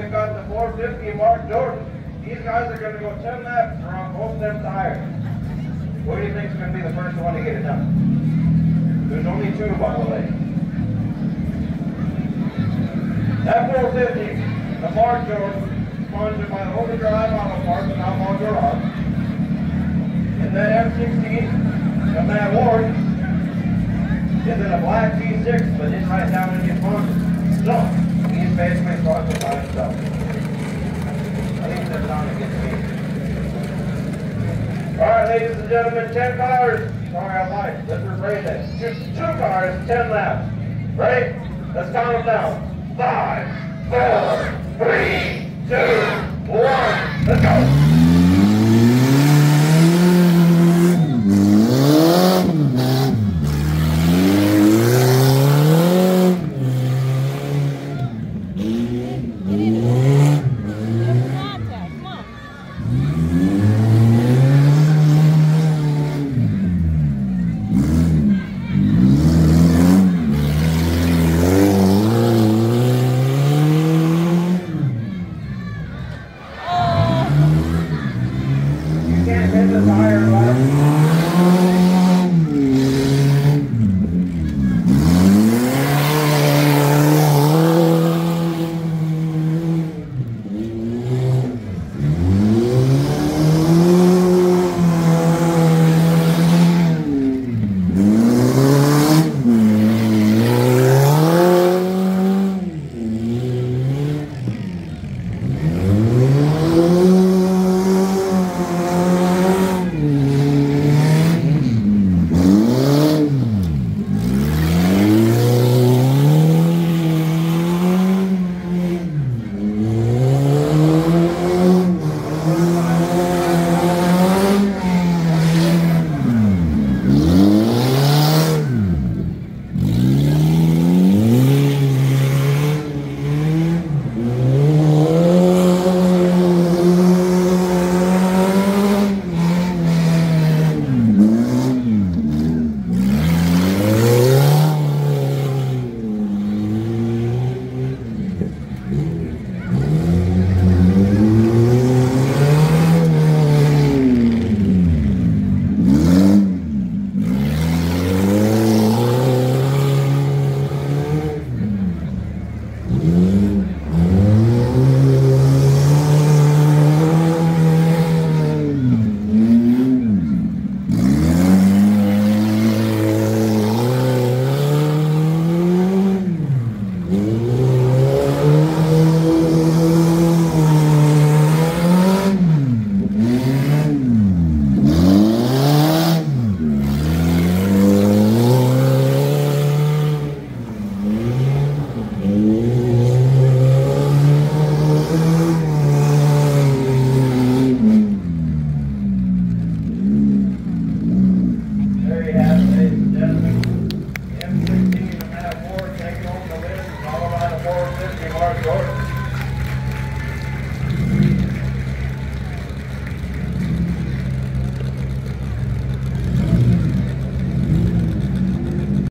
we've got the 450 Mark Jordan. These guys are going to go 10 laps around both them tires. What do you think is going to be the first one to get it done? There's only two, by the way. That 450, the Mark Jordan, sponsored by the Overdrive Auto Parts and Outlaw Garage. And that M16, the Matt Ward, is in a black T6, but it's right down in your sponsor. So, I think against me. All right, ladies and gentlemen, 10 cars. Sorry, I lied. Let's rephrase that. Just two cars, 10 laps. Ready? Let's count them down. Five, four, three, two, one. Let's go. Contact, come on. You can't hit There